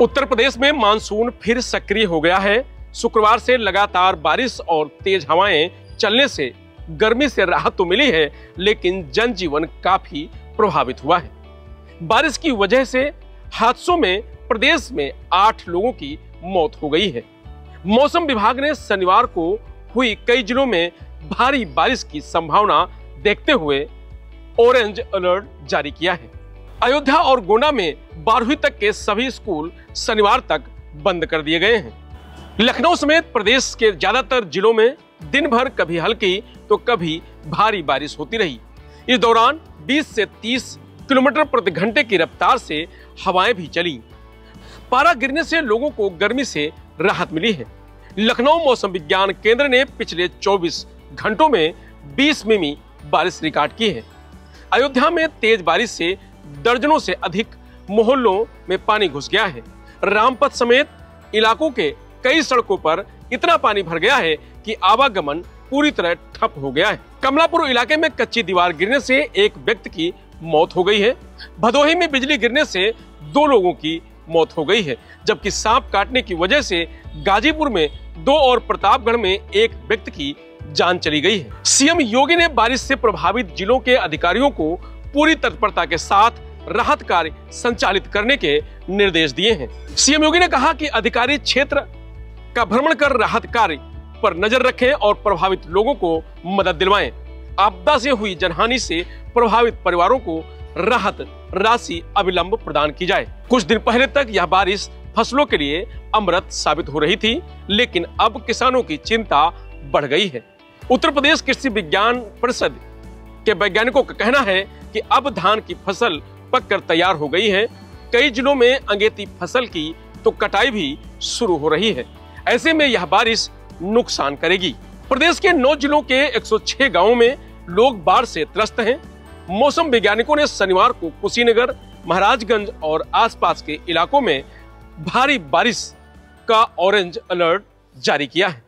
उत्तर प्रदेश में मानसून फिर सक्रिय हो गया है। शुक्रवार से लगातार बारिश और तेज हवाएँ चलने से गर्मी से राहत तो मिली है, लेकिन जनजीवन काफ़ी प्रभावित हुआ है। बारिश की वजह से हादसों में प्रदेश में आठ लोगों की मौत हो गई है। मौसम विभाग ने शनिवार को हुई कई जिलों में भारी बारिश की संभावना देखते हुए ऑरेंज अलर्ट जारी किया है। अयोध्या और गोंडा में बारहवीं तक के सभी स्कूल शनिवार तक बंद कर दिए गए हैं। लखनऊ समेत प्रदेश के ज़्यादातर जिलों में दिन भर कभी हल्की तो कभी भारी बारिश होती रही। इस दौरान 20 से 30 किलोमीटर प्रति घंटे की रफ्तार से हवाएँ भी चली। पारा गिरने से लोगों को गर्मी से राहत मिली है। लखनऊ मौसम विज्ञान केंद्र ने पिछले 24 घंटों में 20 मिमी बारिश रिकॉर्ड की है। अयोध्या में तेज बारिश से दर्जनों से अधिक मोहल्लों में पानी घुस गया है। रामपथ समेत इलाकों के कई सड़कों पर इतना पानी भर गया है कि आवागमन पूरी तरह ठप हो गया है। कमलापुर इलाके में कच्ची दीवार गिरने से एक व्यक्ति की मौत हो गई है। भदोही में बिजली गिरने से दो लोगों की मौत हो गई है, जबकि सांप काटने की वजह से गाजीपुर में दो और प्रतापगढ़ में एक व्यक्ति की जान चली गई है। सीएम योगी ने बारिश से प्रभावित जिलों के अधिकारियों को पूरी तत्परता के साथ राहत कार्य संचालित करने के निर्देश दिए हैं। सीएम योगी ने कहा कि अधिकारी क्षेत्र का भ्रमण कर राहत कार्य पर नज़र रखें और प्रभावित लोगों को मदद दिलवाएँ। आपदा से हुई जनहानि से प्रभावित परिवारों को राहत राशि अविलंब प्रदान की जाए। कुछ दिन पहले तक यह बारिश फ़सलों के लिए अमृत साबित हो रही थी, लेकिन अब किसानों की चिंता बढ़ गई है। उत्तर प्रदेश कृषि विज्ञान परिषद के वैज्ञानिकों का कहना है कि अब धान की फ़सल पककर तैयार हो गई है। कई जिलों में अंगेती फ़सल की तो कटाई भी शुरू हो रही है। ऐसे में यह बारिश नुकसान करेगी। प्रदेश के नौ जिलों के 106 गाँवों में लोग बाढ़ से त्रस्त हैं। मौसम वैज्ञानिकों ने शनिवार को कुशीनगर, महाराजगंज और आसपास के इलाकों में भारी बारिश का ऑरेंज अलर्ट जारी किया है।